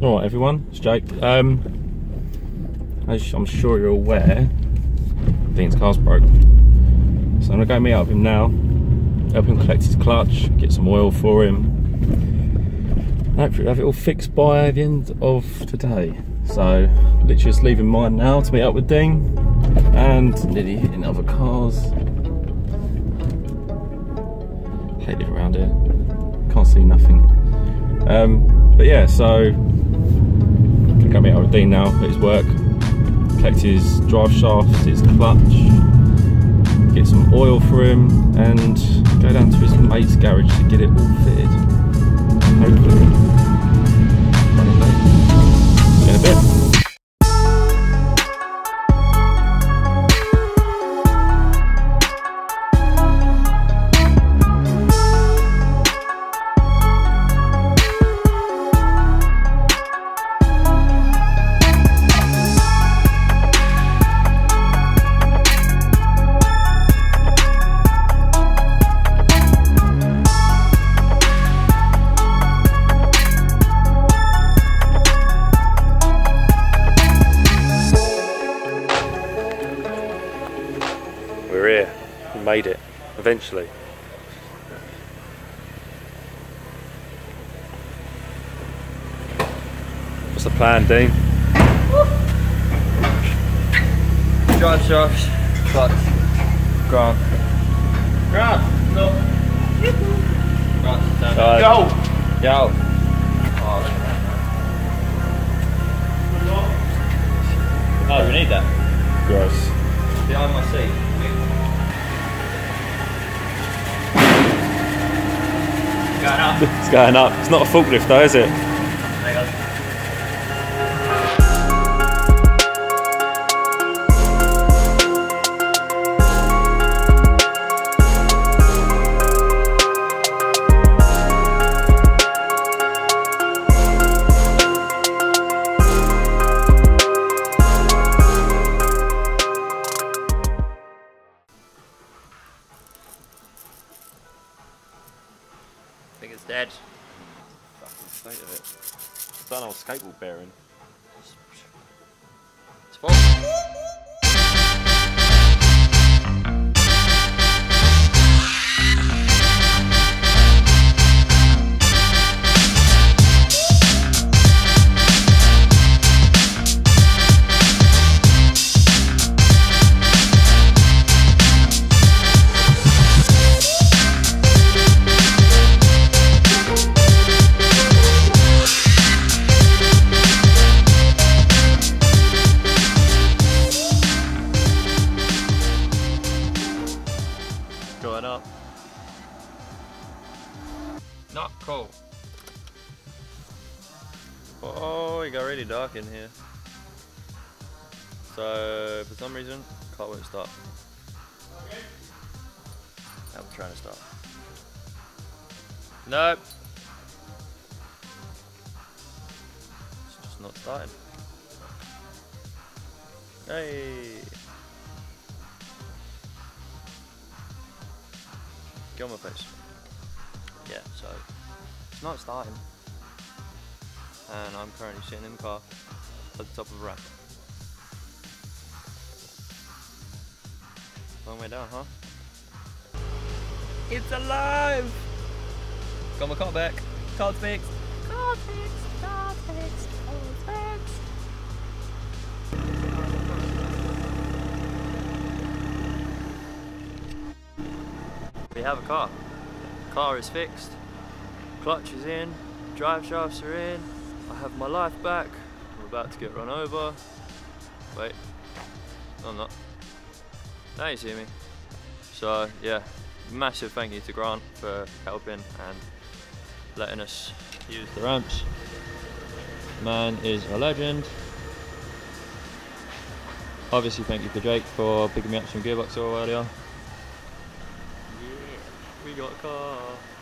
Alright everyone, it's Jake. Um, as I'm sure you're aware, Dean's car's broke. So I'm gonna go meet up with him now, help him collect his clutch, get some oil for him. Hopefully have it all fixed by the end of today. So literally just leaving mine now to meet up with Dean and nearly hitting other cars. Hate it around here. Can't see nothing. Um, but yeah, so meet up with Dean now at his work, collect his drive shaft, his clutch, get some oil for him, and go down to his mate's garage to get it all fitted. We're here. We made it. Eventually. What's the plan, Dean? Drive shafts, clutch, Grant. Grant, no. Grant, stand Alright. Yo! Yo! Oh, oh, we need that. Gross. Behind my seat. Going up. It's going up. It's not a forklift though, is it? I think it's dead. Fucking state of it. It's done old skateboard bearing. It's full. Not. Oh, it got really dark in here. So, for some reason, car won't start. I'm trying to start. Nope. It's just not starting. Hey. Get on my face. Yeah, so it's not starting and I'm currently sitting in the car at the top of a ramp. Long way down, huh? It's alive! Got my car back. Car's fixed. Car's fixed. Car's fixed. Fixed. We have a car. Car is fixed. Clutch is in. Drive shafts are in. I have my life back. I'm about to get run over. Wait. No, I'm not. Now you see me. So, yeah. Massive thank you to Grant for helping and letting us use the ramps. Man is a legend. Obviously, thank you to Jake for picking me up some gearbox oil earlier. Got a car.